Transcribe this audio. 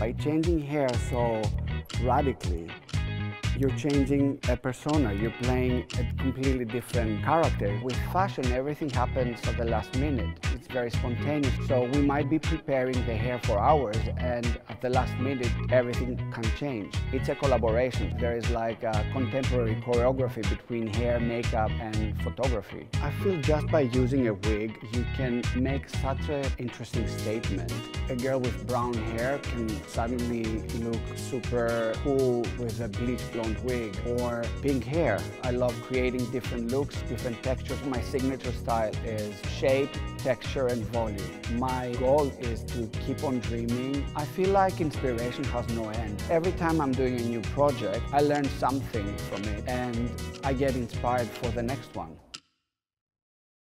By changing hair so radically, you're changing a persona, you're playing a completely different character. With fashion, everything happens at the last minute. It's very spontaneous. So we might be preparing the hair for hours and at the last minute, everything can change. It's a collaboration. There is like a contemporary choreography between hair, makeup and photography. I feel just by using a wig, you can make such an interesting statement. A girl with brown hair can suddenly look super cool with a bleach blonde wig or pink hair. I love creating different looks, different textures. My signature style is shape, texture and volume. My goal is to keep on dreaming. I feel like inspiration has no end. Every time I'm doing a new project, I learn something from it and I get inspired for the next one.